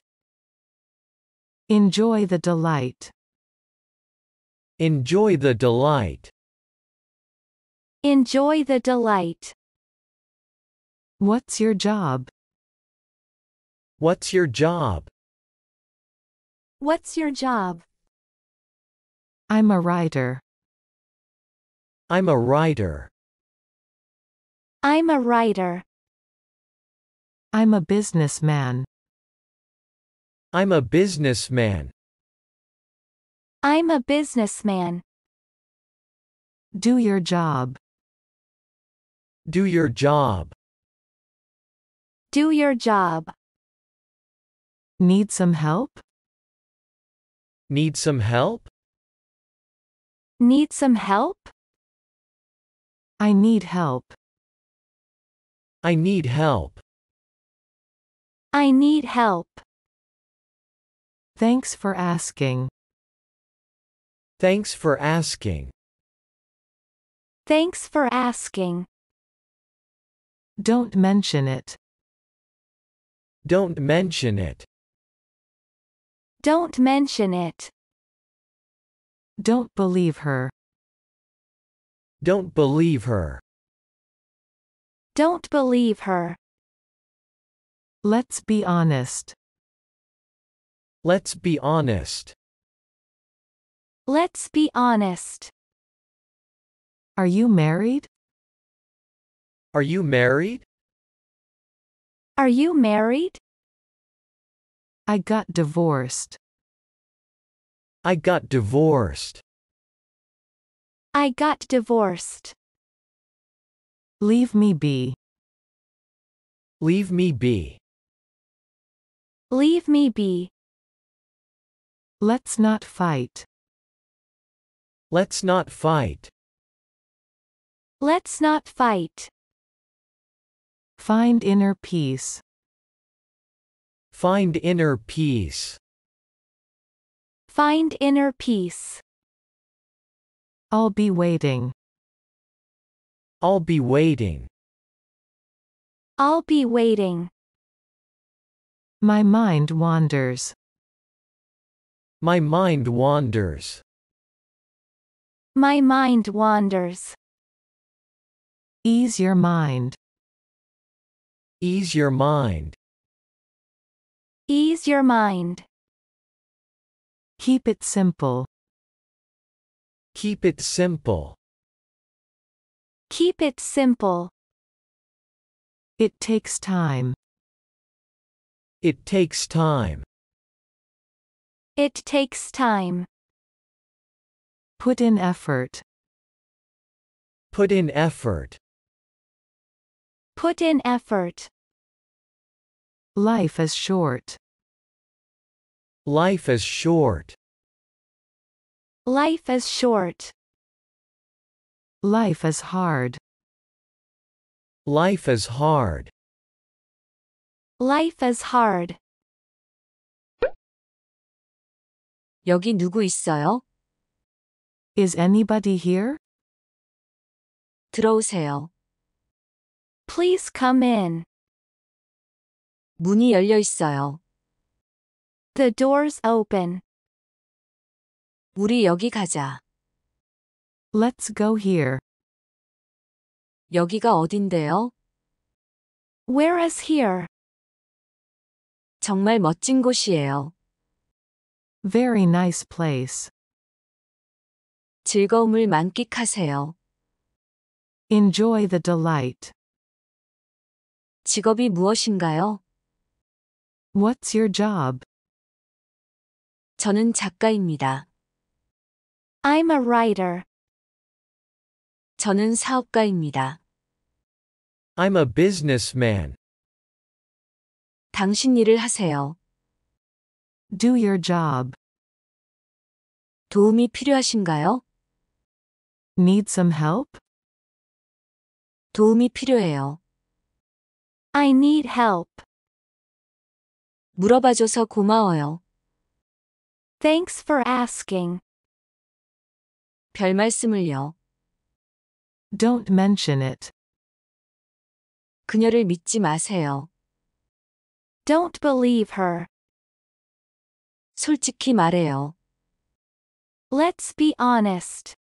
Enjoy the delight. Enjoy the delight. Enjoy the delight. What's your job? What's your job? What's your job? I'm a writer. I'm a writer. I'm a writer. I'm a businessman. I'm a businessman. I'm a businessman. Do your job. Do your job. Do your job. Need some help? Need some help? Need some help? I need help. I need help. I need help. Thanks for asking. Thanks for asking. Thanks for asking. Don't mention it. Don't mention it. Don't mention it. Don't believe her. Don't believe her. Don't believe her. Let's be honest. Let's be honest. Let's be honest. Are you married? Are you married? Are you married? I got divorced. I got divorced. I got divorced. Leave me be. Leave me be. Leave me be. Let's not fight. Let's not fight. Let's not fight. Find inner peace. Find inner peace. Find inner peace. I'll be waiting. I'll be waiting. I'll be waiting. My mind wanders. My mind wanders. My mind wanders. Ease your mind. Ease your mind. Ease your mind. Keep it simple. Keep it simple. Keep it simple. It takes time. It takes time. It takes time. Put in effort. Put in effort. Put in effort. Life is short. Life is short. Life is short. Life is hard. Life is hard. Life is hard. 여기 누구 있어요? Is anybody here? 들어오세요. Please come in. 문이 열려 있어요. The door's open. 우리 여기 가자. Let's go here. 여기가 어딘데요? Where is here? 정말 멋진 곳이에요. Very nice place. 즐거움을 만끽하세요. Enjoy the delight. 직업이 무엇인가요? What's your job? 저는 작가입니다. I'm a writer. 저는 사업가입니다. I'm a businessman. 당신 일을 하세요. Do your job. 도움이 필요하신가요? Need some help? 도움이 필요해요. I need help. 물어봐줘서 고마워요. Thanks for asking. 별 말씀을요. Don't mention it. 그녀를 믿지 마세요. Don't believe her. 솔직히 말해요. Let's be honest.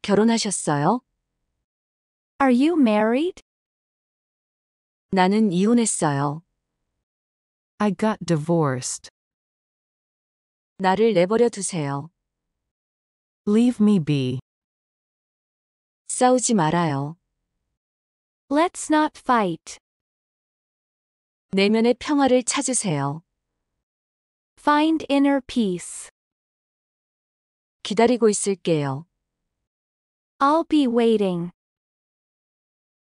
결혼하셨어요? Are you married? 나는 이혼했어요. I got divorced. 나를 내버려 두세요. Leave me be. 싸우지 말아요. Let's not fight. 내면의 평화를 찾으세요. Find inner peace. 기다리고 있을게요. I'll be waiting.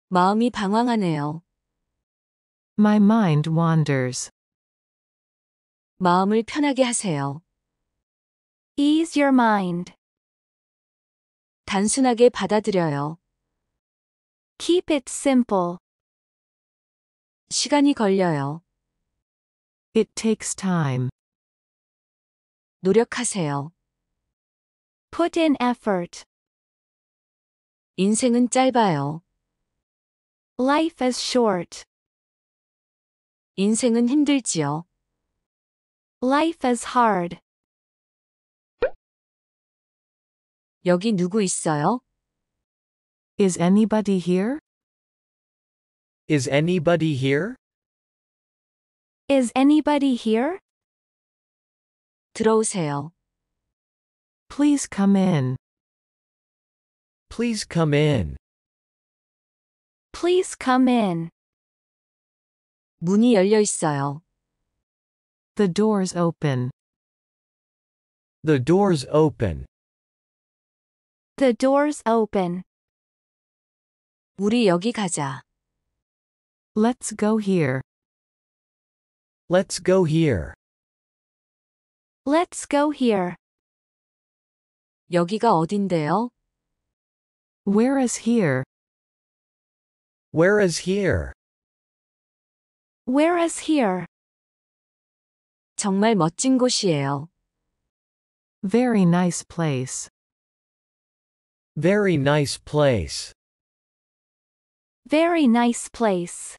마음이 방황하네요. My mind wanders. 마음을 편하게 하세요. Ease your mind. 단순하게 받아들여요. Keep it simple. 시간이 걸려요. It takes time. 노력하세요. Put in effort. 인생은 짧아요. Life is short. 인생은 힘들지요. Life is hard. 여기 누구 있어요? Is anybody here? Is anybody here? Is anybody here? 들어오세요. Please come in. Please come in. Please come in. 문이 열려 있어요. The door's open. The door's open. The door's open. 우리 여기 가자. Let's go here. Let's go here. Let's go here. 여기가 어딘데요? Where is here? Where is here? Where is here? 정말 멋진 곳이에요. Very nice place. Very nice place. Very nice place.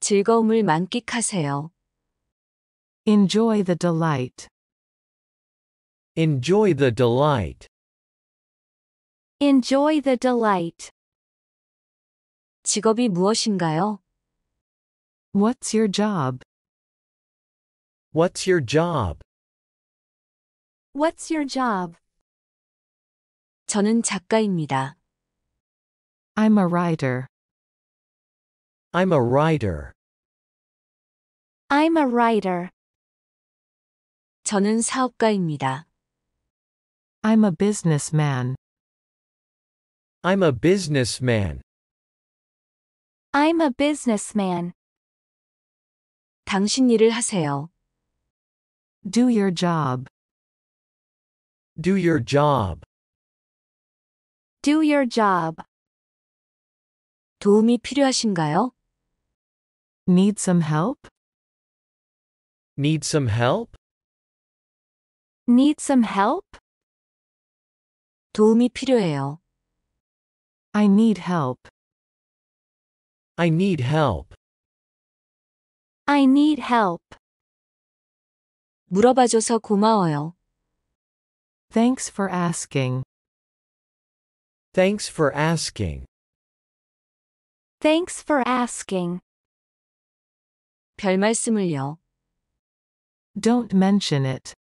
즐거움을 만끽하세요. Enjoy the delight. Enjoy the delight. Enjoy the delight. 직업이 무엇인가요? What's your job? What's your job? What's your job? 저는 작가입니다. I'm a writer. I'm a writer. I'm a writer. 저는 사업가입니다. I'm a businessman. I'm a businessman. I'm a businessman. 당신 일을 하세요. Do your job. Do your job. Do your job. 도움이 필요하신가요? Need some help? Need some help? Need some help? 도움이 필요해요. I need help. I need help. I need help. 물어봐줘서 고마워요. Thanks for asking. Thanks for asking. Thanks for asking. 별 말씀을요. Don't mention it.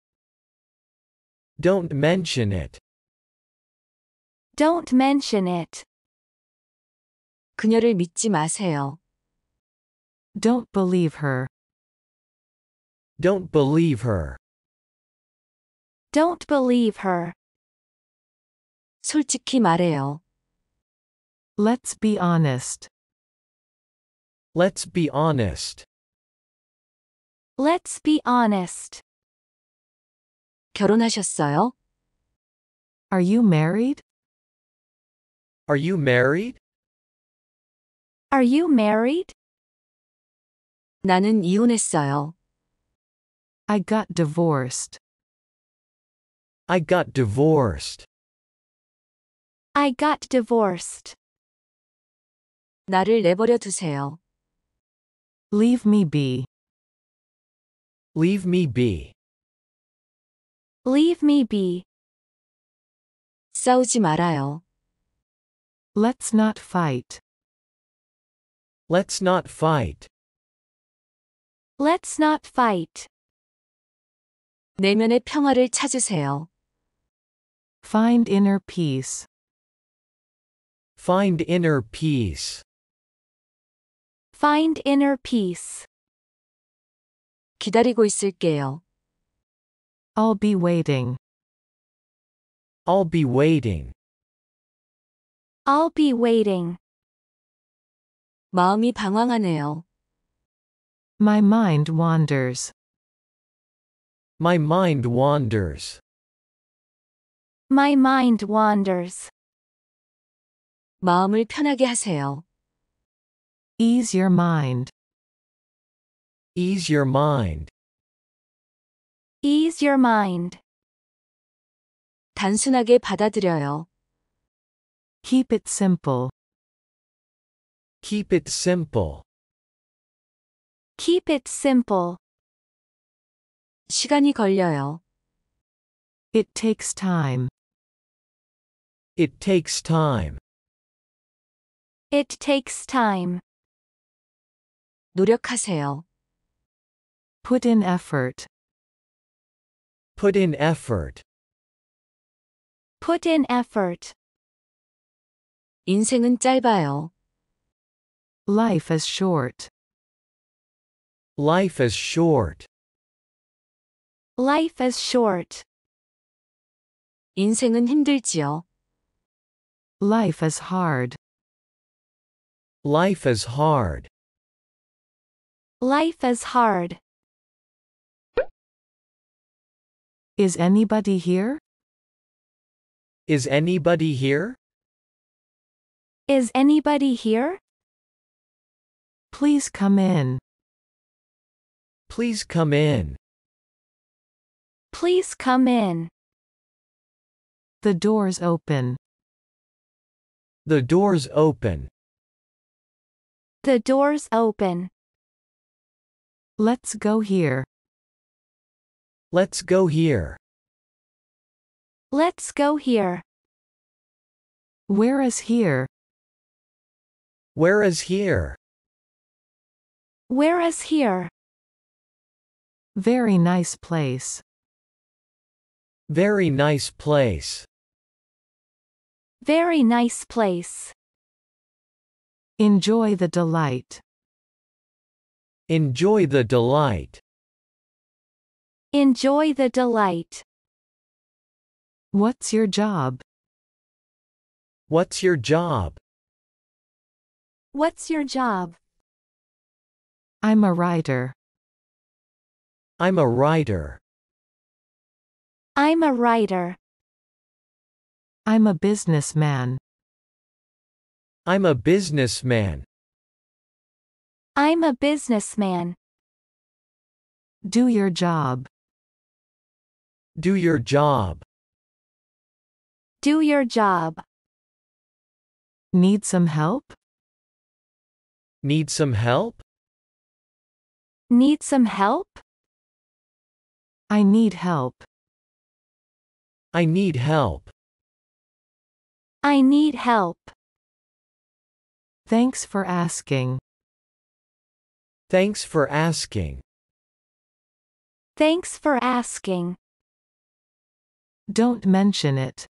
Don't mention it. Don't mention it. 그녀를 믿지 마세요. Don't believe her. Don't believe her. Don't believe her. 솔직히 말해요. Let's be honest. Let's be honest. Let's be honest. 결혼하셨어요? Are you married? Are you married? Are you married? 나는 이혼했어요. I got divorced. I got divorced. I got divorced. 나를 내버려 두세요. Leave me be. Leave me be. Leave me be. 싸우지 말아요. Let's not fight. Let's not fight. Let's not fight. 내면의 평화를 찾으세요. Find inner peace. Find inner peace. Find inner peace. 기다리고 있을게요. I'll be waiting. I'll be waiting. I'll be waiting. 마음이 방황하네요. My mind wanders. My mind wanders. My mind wanders. 마음을 편하게 하세요. Ease your mind. Ease your mind. Ease your mind. 단순하게 받아들여요. Keep it simple. Keep it simple. Keep it simple. 시간이 걸려요. It takes time. It takes time. It takes time. 노력하세요. Put in effort. Put in effort. Put in effort. 인생은 짧아요. Life is short. Life is short. Life is short. 인생은 힘들지요. Life is hard. Life is hard. Life is hard. Is anybody here? Is anybody here? Is anybody here? Please come in. Please come in. Please come in. The door's open. The door's open. The door's open. Let's go here. Let's go here. Let's go here. Where is here? Where is here? Where is here? Very nice place. Very nice place. Very nice place. Enjoy the delight. Enjoy the delight. Enjoy the delight. What's your job? What's your job? What's your job? I'm a writer. I'm a writer. I'm a writer. I'm a businessman. I'm a businessman. I'm a businessman. Do your job. Do your job. Do your job. Need some help? Need some help? Need some help? I need help. I need help. I need help. Thanks for asking. Thanks for asking. Thanks for asking. Don't mention it.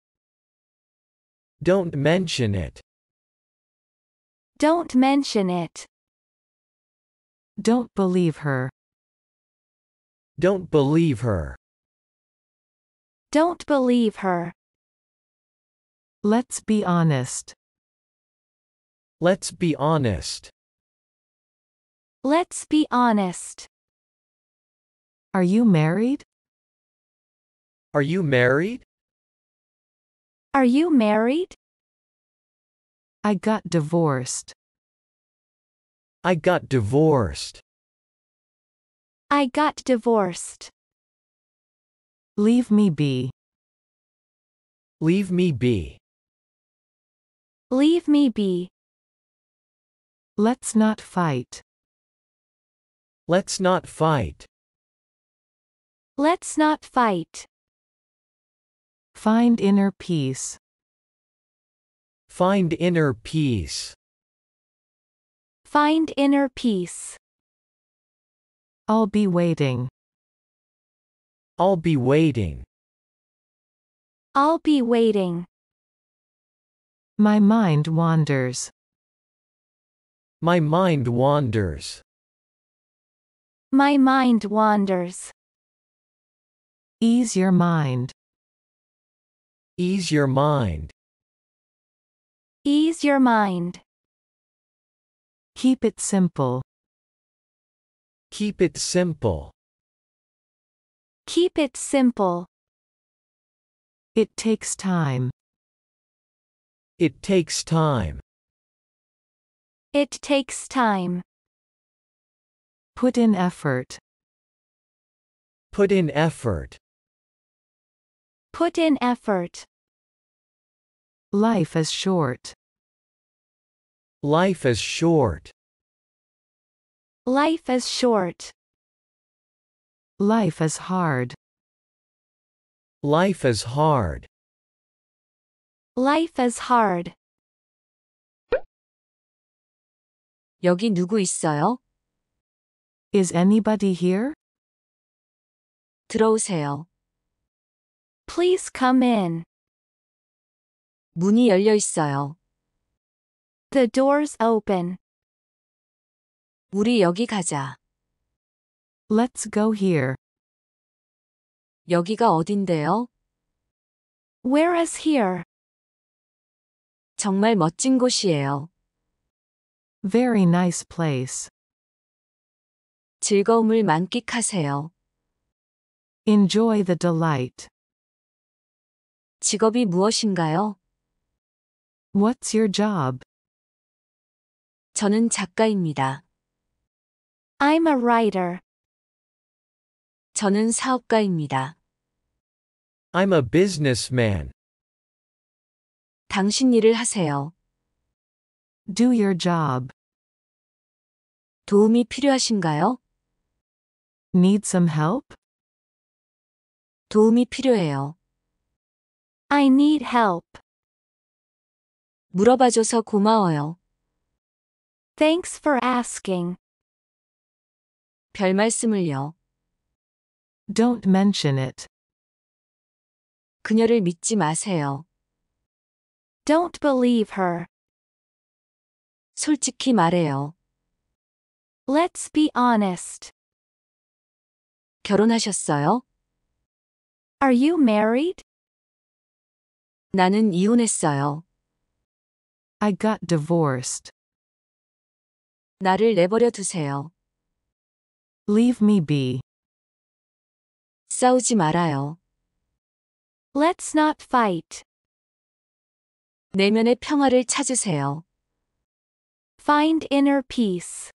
Don't mention it. Don't mention it. Don't believe her. Don't believe her. Don't believe her. Let's be honest. Let's be honest. Let's be honest. Are you married? Are you married? Are you married? I got divorced. I got divorced. I got divorced. Leave me be. Leave me be. Leave me be. Let's not fight. Let's not fight. Let's not fight. Find inner peace. Find inner peace. Find inner peace. I'll be waiting. I'll be waiting. I'll be waiting. My mind wanders. My mind wanders. My mind wanders. Ease your mind. Ease your mind. Ease your mind. Keep it simple. Keep it simple. Keep it simple. It takes time. It takes time. It takes time. Put in effort. Put in effort. Put in effort. Life is short. Life is short. Life is short. Life is hard. Life is hard. Life is hard. 여기 누구 있어요? Is anybody here? 들어오세요. Please come in. 문이 열려 있어요. The door's open. 우리 여기 가자. Let's go here. 여기가 어딘데요? Where is here? 정말 멋진 곳이에요. Very nice place. 즐거움을 만끽하세요. Enjoy the delight. 직업이 무엇인가요? What's your job? 저는 작가입니다. I'm a writer. 저는 사업가입니다. I'm a businessman. 당신 일을 하세요. Do your job. 도움이 필요하신가요? Need some help? 도움이 필요해요. I need help. 물어봐줘서 고마워요. Thanks for asking. 별 말씀을요. Don't mention it. 그녀를 믿지 마세요. Don't believe her. 솔직히 말해요. Let's be honest. 결혼하셨어요? Are you married? 나는 이혼했어요. I got divorced. 나를 내버려 두세요. Leave me be. 싸우지 말아요. Let's not fight. 내면의 평화를 찾으세요. Find inner peace.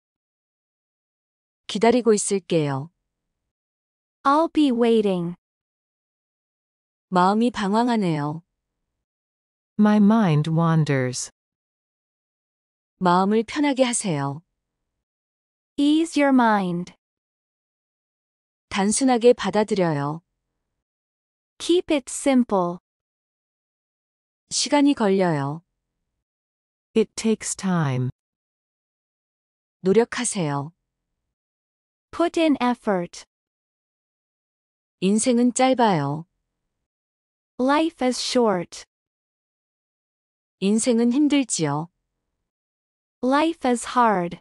기다리고 있을게요. I'll be waiting. 마음이 방황하네요. My mind wanders. 마음을 편하게 하세요. Ease your mind. 단순하게 받아들여요. Keep it simple. 시간이 걸려요. It takes time. 노력하세요. Put in effort. 인생은 짧아요. Life is short. 인생은 힘들지요. Life is hard.